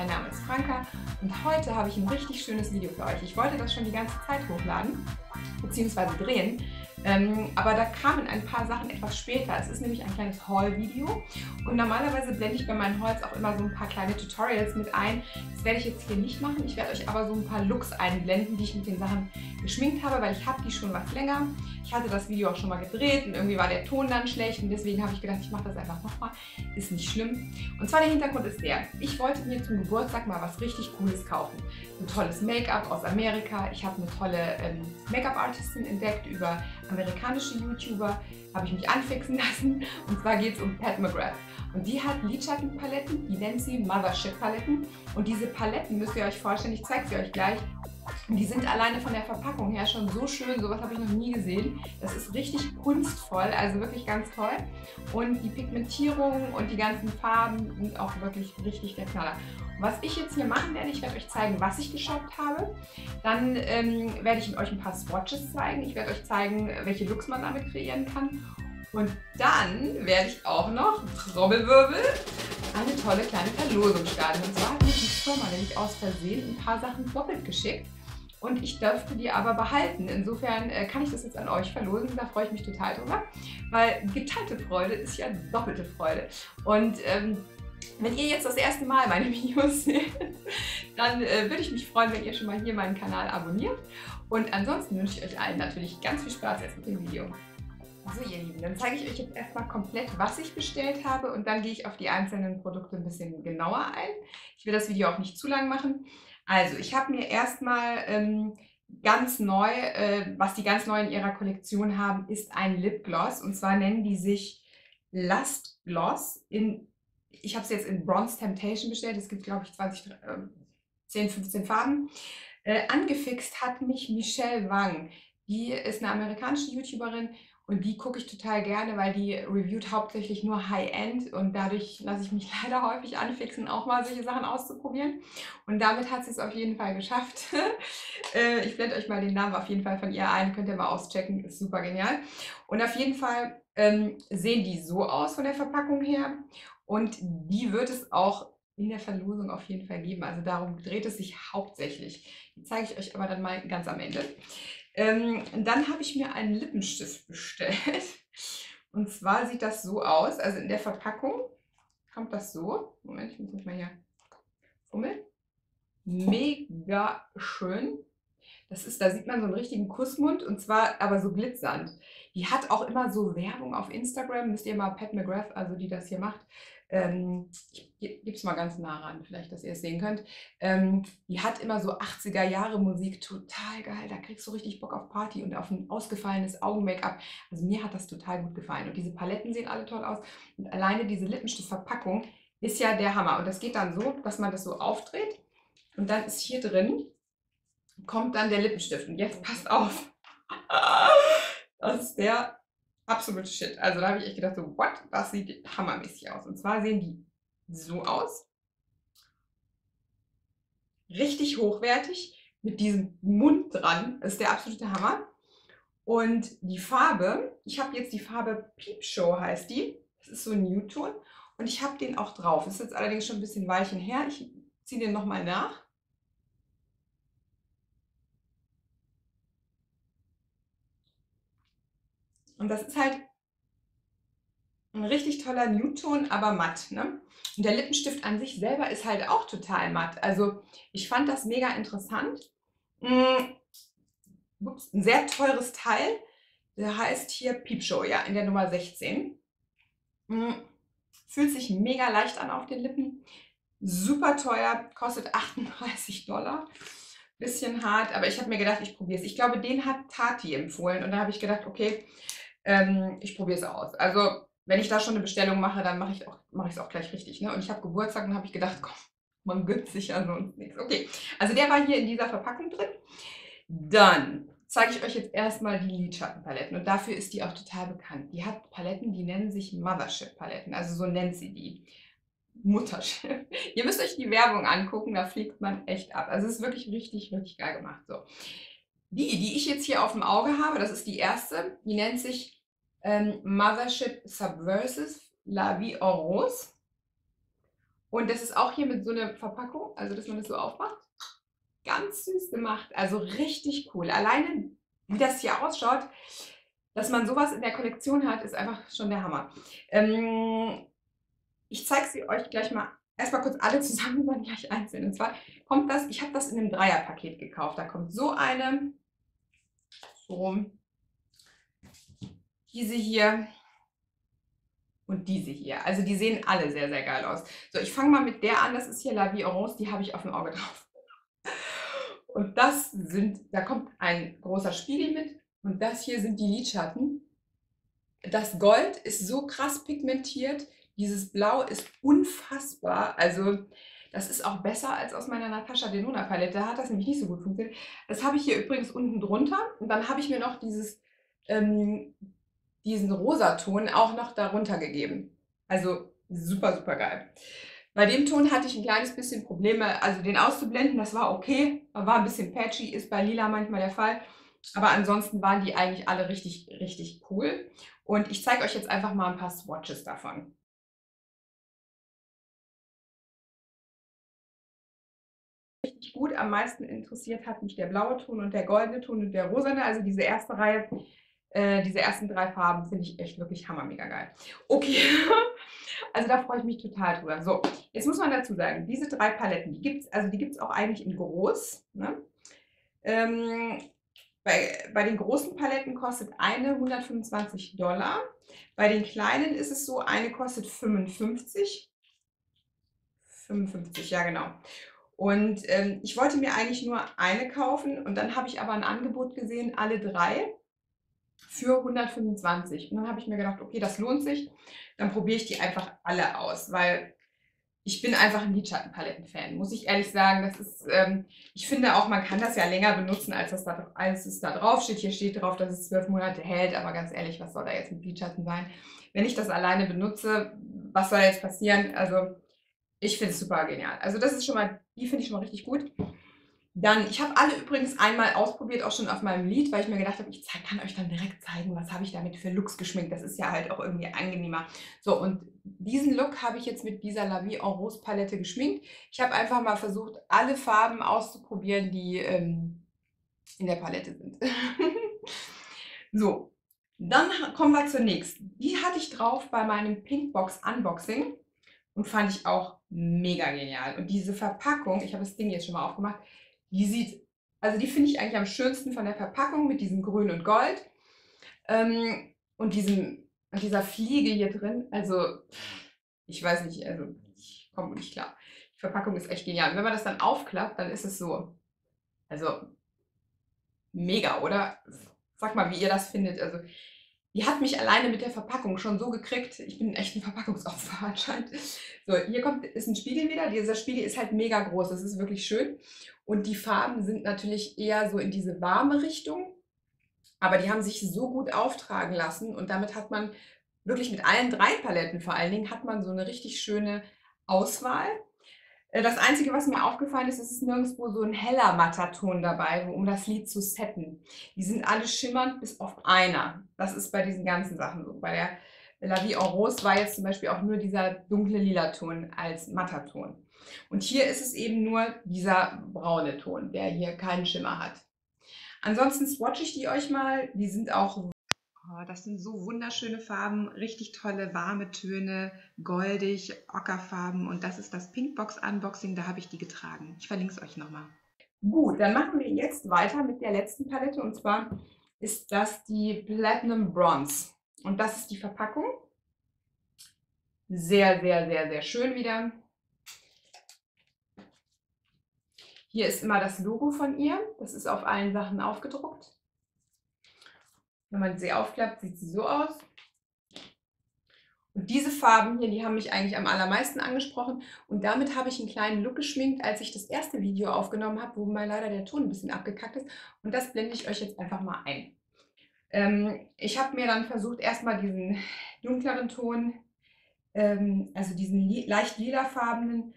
mein Name ist Franka und heute habe ich ein richtig schönes Video für euch. Ich wollte das schon die ganze Zeit hochladen, beziehungsweise drehen, ähm, aber da kamen ein paar Sachen etwas später. Es ist nämlich ein kleines Haul-Video und normalerweise blende ich bei meinen Hauls auch immer so ein paar kleine Tutorials mit ein. Das werde ich jetzt hier nicht machen. Ich werde euch aber so ein paar Looks einblenden, die ich mit den Sachen geschminkt habe, weil ich habe die schon was länger. Ich hatte das Video auch schon mal gedreht und irgendwie war der Ton dann schlecht und deswegen habe ich gedacht, ich mache das einfach nochmal. Ist nicht schlimm. Und zwar der Hintergrund ist der. Ich wollte mir zum Geburtstag mal was richtig Cooles kaufen. Ein tolles Make-up aus Amerika. Ich habe eine tolle ähm, Make-up-Artistin entdeckt über amerikanische YouTuber, habe ich mich anfixen lassen. Und zwar geht es um Pat McGrath. Und die hat Lidschattenpaletten, die nennt sie Mothership Paletten. Und diese Paletten müsst ihr euch vorstellen, ich zeige sie euch gleich. Die sind alleine von der Verpackung her schon so schön, sowas habe ich noch nie gesehen. Das ist richtig kunstvoll, also wirklich ganz toll. Und die Pigmentierung und die ganzen Farben sind auch wirklich richtig der Knaller. Was ich jetzt hier machen werde, ich werde euch zeigen, was ich geshoppt habe. Dann ähm, werde ich euch ein paar Swatches zeigen. Ich werde euch zeigen, welche Looks man damit kreieren kann. Und dann werde ich auch noch, Trommelwirbel, eine tolle kleine Verlosung starten. Und zwar hat mir die Firma nämlich aus Versehen ein paar Sachen doppelt geschickt. Und ich dürfte die aber behalten. Insofern äh, kann ich das jetzt an euch verlosen. Da freue ich mich total drüber. Weil geteilte Freude ist ja doppelte Freude. Und ähm, wenn ihr jetzt das erste Mal meine Videos seht, dann äh, würde ich mich freuen, wenn ihr schon mal hier meinen Kanal abonniert. Und ansonsten wünsche ich euch allen natürlich ganz viel Spaß jetzt mit dem Video. So ihr Lieben, dann zeige ich euch jetzt erstmal komplett, was ich bestellt habe und dann gehe ich auf die einzelnen Produkte ein bisschen genauer ein. Ich will das Video auch nicht zu lang machen. Also ich habe mir erstmal ähm, ganz neu, äh, was die ganz neu in ihrer Kollektion haben, ist ein Lipgloss und zwar nennen die sich Lust Gloss in ich habe es jetzt in Bronze Temptation bestellt. Es gibt, glaube ich, 20, äh, 10, 15 Farben. Äh, angefixt hat mich Michelle Wang. Die ist eine amerikanische YouTuberin und die gucke ich total gerne, weil die reviewt hauptsächlich nur High-End und dadurch lasse ich mich leider häufig anfixen, auch mal solche Sachen auszuprobieren. Und damit hat sie es auf jeden Fall geschafft. Äh, ich blende euch mal den Namen auf jeden Fall von ihr ein, könnt ihr mal auschecken, ist super genial. Und auf jeden Fall ähm, sehen die so aus von der Verpackung her. Und die wird es auch in der Verlosung auf jeden Fall geben. Also darum dreht es sich hauptsächlich. Die zeige ich euch aber dann mal ganz am Ende. Ähm, dann habe ich mir einen Lippenstift bestellt. Und zwar sieht das so aus. Also in der Verpackung kommt das so. Moment, ich muss mich mal hier fummeln. Mega schön. Das ist, da sieht man so einen richtigen Kussmund und zwar aber so glitzernd. Die hat auch immer so Werbung auf Instagram. Müsst ihr mal Pat McGrath, also die das hier macht, ähm, ich gebe es mal ganz nah ran, vielleicht, dass ihr es sehen könnt. Ähm, die hat immer so 80er Jahre Musik, total geil. Da kriegst du richtig Bock auf Party und auf ein ausgefallenes Augen-Make-up. Also mir hat das total gut gefallen. Und diese Paletten sehen alle toll aus. Und alleine diese Lippenstiftverpackung ist ja der Hammer. Und das geht dann so, dass man das so aufdreht. Und dann ist hier drin, kommt dann der Lippenstift. Und jetzt passt auf. Das ist der absolute Shit. Also da habe ich echt gedacht, so, what? Das sieht hammermäßig aus. Und zwar sehen die so aus. Richtig hochwertig, mit diesem Mund dran. Das ist der absolute Hammer. Und die Farbe, ich habe jetzt die Farbe Peep Show heißt die. Das ist so ein Newton. Und ich habe den auch drauf. Ist jetzt allerdings schon ein bisschen Weichen her. Ich ziehe den nochmal nach. Und das ist halt ein richtig toller Nude-Ton, aber matt. Ne? Und der Lippenstift an sich selber ist halt auch total matt. Also ich fand das mega interessant. Hm, ups, ein sehr teures Teil. Der heißt hier Peep Show, ja, in der Nummer 16. Hm, fühlt sich mega leicht an auf den Lippen. Super teuer, kostet 38 Dollar. Bisschen hart, aber ich habe mir gedacht, ich probiere es. Ich glaube, den hat Tati empfohlen und da habe ich gedacht, okay, ähm, ich probiere es aus. Also, wenn ich da schon eine Bestellung mache, dann mache ich es auch, mach auch gleich richtig. Ne? Und ich habe Geburtstag und habe ich gedacht, komm, man gönnt sich ja sonst nichts. Okay, also der war hier in dieser Verpackung drin. Dann zeige ich euch jetzt erstmal die Lidschattenpaletten und dafür ist die auch total bekannt. Die hat Paletten, die nennen sich Mothership Paletten, also so nennt sie die. Mutterschiff. Ihr müsst euch die Werbung angucken, da fliegt man echt ab. Also es ist wirklich richtig, richtig geil gemacht. So. Die, die ich jetzt hier auf dem Auge habe, das ist die erste. Die nennt sich ähm, Mothership Subversive La Vie en Rose. Und das ist auch hier mit so einer Verpackung, also dass man das so aufmacht. Ganz süß gemacht, also richtig cool. Alleine, wie das hier ausschaut, dass man sowas in der Kollektion hat, ist einfach schon der Hammer. Ähm, ich zeige sie euch gleich mal erstmal kurz alle zusammen, dann gleich einzeln. Und zwar kommt das, ich habe das in einem Dreierpaket gekauft. Da kommt so eine, so, diese hier und diese hier. Also die sehen alle sehr, sehr geil aus. So, ich fange mal mit der an. Das ist hier La Vie Orange, die habe ich auf dem Auge drauf. Und das sind, da kommt ein großer Spiegel mit und das hier sind die Lidschatten. Das Gold ist so krass pigmentiert, dieses Blau ist unfassbar. Also das ist auch besser als aus meiner Natascha Denona Palette. Da hat das nämlich nicht so gut funktioniert. Das habe ich hier übrigens unten drunter. Und dann habe ich mir noch dieses, ähm, diesen Rosaton auch noch darunter gegeben. Also super, super geil. Bei dem Ton hatte ich ein kleines bisschen Probleme, also den auszublenden, das war okay, war ein bisschen patchy, ist bei Lila manchmal der Fall. Aber ansonsten waren die eigentlich alle richtig, richtig cool. Und ich zeige euch jetzt einfach mal ein paar Swatches davon. Gut. Am meisten interessiert hat mich der blaue Ton und der goldene Ton und der rosane. Also diese erste Reihe, äh, diese ersten drei Farben finde ich echt wirklich hammermega geil. Okay, also da freue ich mich total drüber. So, jetzt muss man dazu sagen, diese drei Paletten, die gibt es also auch eigentlich in groß. Ne? Ähm, bei, bei den großen Paletten kostet eine 125 Dollar. Bei den kleinen ist es so, eine kostet 55. 55, ja genau. Und ähm, ich wollte mir eigentlich nur eine kaufen und dann habe ich aber ein Angebot gesehen, alle drei für 125. Und dann habe ich mir gedacht, okay, das lohnt sich. Dann probiere ich die einfach alle aus, weil ich bin einfach ein Lidschattenpaletten-Fan, muss ich ehrlich sagen. Das ist, ähm, ich finde auch, man kann das ja länger benutzen, als, das da, als es da drauf steht. Hier steht drauf, dass es zwölf Monate hält, aber ganz ehrlich, was soll da jetzt mit Lidschatten sein? Wenn ich das alleine benutze, was soll jetzt passieren? Also ich finde es super genial. Also das ist schon mal, die finde ich schon mal richtig gut. Dann, ich habe alle übrigens einmal ausprobiert, auch schon auf meinem Lied, weil ich mir gedacht habe, ich kann euch dann direkt zeigen, was habe ich damit für Looks geschminkt. Das ist ja halt auch irgendwie angenehmer. So, und diesen Look habe ich jetzt mit dieser La Vie en Rose Palette geschminkt. Ich habe einfach mal versucht, alle Farben auszuprobieren, die ähm, in der Palette sind. so, dann kommen wir zur nächsten. Die hatte ich drauf bei meinem Pinkbox Unboxing und fand ich auch mega genial. Und diese Verpackung, ich habe das Ding jetzt schon mal aufgemacht, die sieht, also die finde ich eigentlich am schönsten von der Verpackung mit diesem Grün und Gold ähm, und diesem, dieser Fliege hier drin. Also ich weiß nicht, also ich komme nicht klar. Die Verpackung ist echt genial. Und wenn man das dann aufklappt, dann ist es so, also mega, oder? Sag mal, wie ihr das findet. Also die hat mich alleine mit der Verpackung schon so gekriegt. Ich bin echt ein Verpackungsopfer anscheinend. So, hier kommt, ist ein Spiegel wieder. Dieser Spiegel ist halt mega groß. Das ist wirklich schön. Und die Farben sind natürlich eher so in diese warme Richtung. Aber die haben sich so gut auftragen lassen. Und damit hat man wirklich mit allen drei Paletten vor allen Dingen, hat man so eine richtig schöne Auswahl. Äh, das Einzige, was mir aufgefallen ist, ist, es ist nirgendwo so ein heller matter Ton dabei, um das Lied zu setten. Die sind alle schimmernd bis auf einer. Das ist bei diesen ganzen Sachen so. Bei der La Vie en Rose war jetzt zum Beispiel auch nur dieser dunkle lila Ton als matter Ton. Und hier ist es eben nur dieser braune Ton, der hier keinen Schimmer hat. Ansonsten swatche ich die euch mal. Die sind auch Oh, das sind so wunderschöne Farben, richtig tolle warme Töne, goldig, ockerfarben und das ist das Pinkbox Unboxing, da habe ich die getragen. Ich verlinke es euch nochmal. Gut, dann machen wir jetzt weiter mit der letzten Palette und zwar ist das die Platinum Bronze und das ist die Verpackung. Sehr, sehr, sehr, sehr schön wieder. Hier ist immer das Logo von ihr, das ist auf allen Sachen aufgedruckt. Wenn man sie aufklappt, sieht sie so aus. Und diese Farben hier, die haben mich eigentlich am allermeisten angesprochen. Und damit habe ich einen kleinen Look geschminkt, als ich das erste Video aufgenommen habe, wo mal leider der Ton ein bisschen abgekackt ist. Und das blende ich euch jetzt einfach mal ein. Ähm, ich habe mir dann versucht, erstmal diesen dunkleren Ton, ähm, also diesen li leicht lilafarbenen,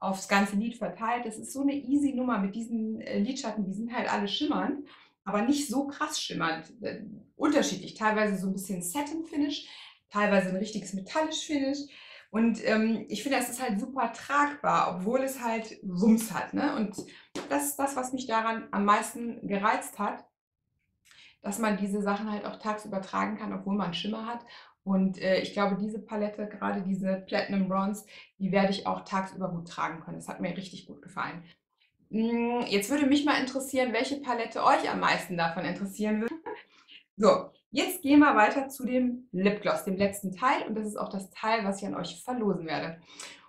aufs ganze Lid verteilt. Das ist so eine easy Nummer mit diesen äh, Lidschatten, die sind halt alle schimmernd. Aber nicht so krass schimmernd. Äh, unterschiedlich, teilweise so ein bisschen Satin-Finish, teilweise ein richtiges Metallisch-Finish. Und ähm, ich finde, es ist halt super tragbar, obwohl es halt Wumms hat. Ne? Und das ist das, was mich daran am meisten gereizt hat, dass man diese Sachen halt auch tagsüber tragen kann, obwohl man Schimmer hat. Und äh, ich glaube, diese Palette, gerade diese Platinum Bronze, die werde ich auch tagsüber gut tragen können. Das hat mir richtig gut gefallen. Hm, jetzt würde mich mal interessieren, welche Palette euch am meisten davon interessieren würde. So, jetzt gehen wir weiter zu dem Lipgloss, dem letzten Teil. Und das ist auch das Teil, was ich an euch verlosen werde.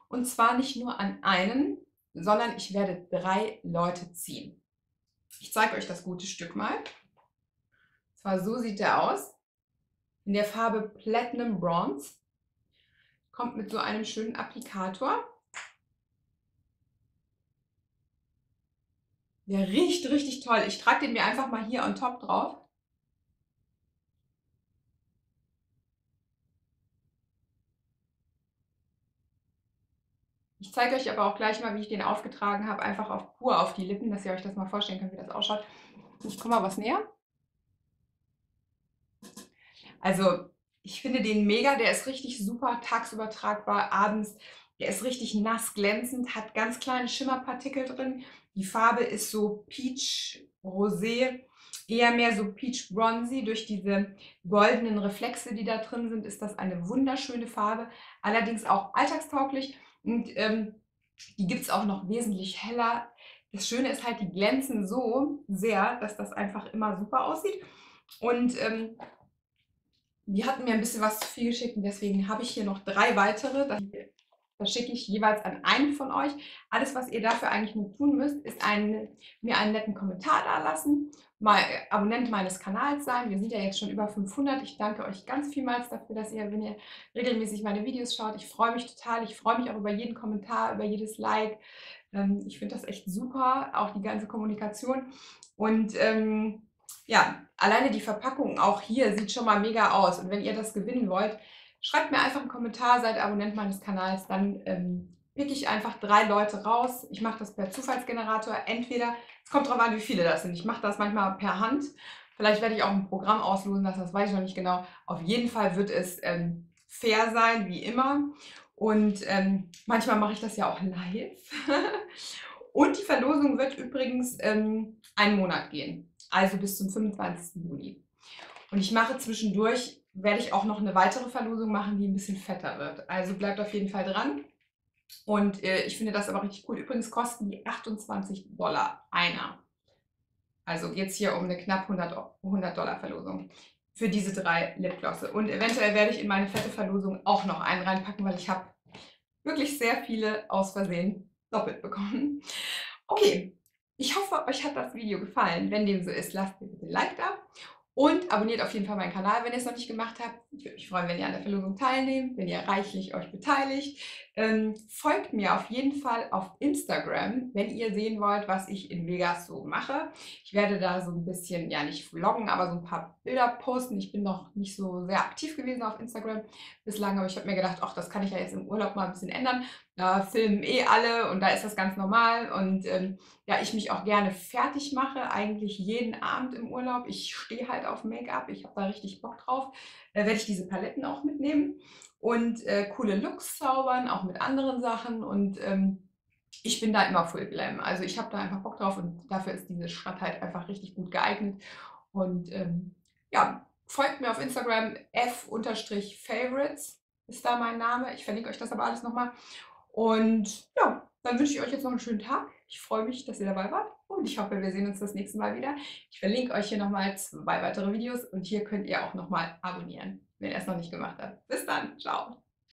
Und zwar nicht nur an einen, sondern ich werde drei Leute ziehen. Ich zeige euch das gute Stück mal. Und zwar so sieht der aus. In der Farbe Platinum Bronze. Kommt mit so einem schönen Applikator. Der riecht richtig toll. Ich trage den mir einfach mal hier on top drauf. Ich zeige euch aber auch gleich mal, wie ich den aufgetragen habe, einfach auf pur auf die Lippen, dass ihr euch das mal vorstellen könnt, wie das ausschaut. Ich komme mal was näher. Also, ich finde den mega, der ist richtig super tagsüber tragbar, abends. Der ist richtig nass glänzend, hat ganz kleine Schimmerpartikel drin. Die Farbe ist so Peach Rosé, eher mehr so Peach Bronzy. Durch diese goldenen Reflexe, die da drin sind, ist das eine wunderschöne Farbe. Allerdings auch alltagstauglich und ähm, die gibt es auch noch wesentlich heller. Das Schöne ist halt, die glänzen so sehr, dass das einfach immer super aussieht. Und ähm, die hatten mir ein bisschen was zu viel geschickt und deswegen habe ich hier noch drei weitere. Das schicke ich jeweils an einen von euch. Alles, was ihr dafür eigentlich nur tun müsst, ist ein, mir einen netten Kommentar da lassen, mal Abonnent meines Kanals sein. Wir sind ja jetzt schon über 500. Ich danke euch ganz vielmals dafür, dass ihr, wenn ihr regelmäßig meine Videos schaut, ich freue mich total. Ich freue mich auch über jeden Kommentar, über jedes Like. Ähm, ich finde das echt super, auch die ganze Kommunikation. Und ähm, ja, alleine die Verpackung auch hier sieht schon mal mega aus. Und wenn ihr das gewinnen wollt, Schreibt mir einfach einen Kommentar, seid Abonnent meines Kanals, dann ähm, pick ich einfach drei Leute raus. Ich mache das per Zufallsgenerator. Entweder, es kommt darauf an, wie viele das sind. Ich mache das manchmal per Hand. Vielleicht werde ich auch ein Programm auslosen lassen, das weiß ich noch nicht genau. Auf jeden Fall wird es ähm, fair sein, wie immer. Und ähm, manchmal mache ich das ja auch live. Und die Verlosung wird übrigens ähm, einen Monat gehen, also bis zum 25. Juli. Und ich mache zwischendurch werde ich auch noch eine weitere Verlosung machen, die ein bisschen fetter wird. Also bleibt auf jeden Fall dran. Und äh, ich finde das aber richtig cool. Übrigens kosten die 28 Dollar einer. Also geht es hier um eine knapp 100, 100 Dollar Verlosung für diese drei Lipglosse. Und eventuell werde ich in meine fette Verlosung auch noch einen reinpacken, weil ich habe wirklich sehr viele aus Versehen doppelt bekommen. Okay, ich hoffe, euch hat das Video gefallen. Wenn dem so ist, lasst mir bitte ein Like da und abonniert auf jeden Fall meinen Kanal, wenn ihr es noch nicht gemacht habt. Ich würde mich freuen, wenn ihr an der Verlosung teilnehmt, wenn ihr reichlich euch beteiligt. Ähm, folgt mir auf jeden Fall auf Instagram, wenn ihr sehen wollt, was ich in Vegas so mache. Ich werde da so ein bisschen, ja nicht vloggen, aber so ein paar Bilder posten. Ich bin noch nicht so sehr aktiv gewesen auf Instagram bislang, aber ich habe mir gedacht, ach, das kann ich ja jetzt im Urlaub mal ein bisschen ändern. Da filmen eh alle und da ist das ganz normal. Und ähm, ja, ich mich auch gerne fertig mache, eigentlich jeden Abend im Urlaub. Ich stehe halt auf Make-up, ich habe da richtig Bock drauf. Äh, werde ich diese Paletten auch mitnehmen und äh, coole Looks zaubern, auch mit anderen Sachen. Und ähm, ich bin da immer Full Glam. Also ich habe da einfach Bock drauf und dafür ist diese Stadt halt einfach richtig gut geeignet. Und ähm, ja, folgt mir auf Instagram f-favorites ist da mein Name. Ich verlinke euch das aber alles nochmal. Und ja, dann wünsche ich euch jetzt noch einen schönen Tag. Ich freue mich, dass ihr dabei wart und ich hoffe, wir sehen uns das nächste Mal wieder. Ich verlinke euch hier nochmal zwei weitere Videos und hier könnt ihr auch nochmal abonnieren, wenn ihr es noch nicht gemacht habt. Bis dann, ciao.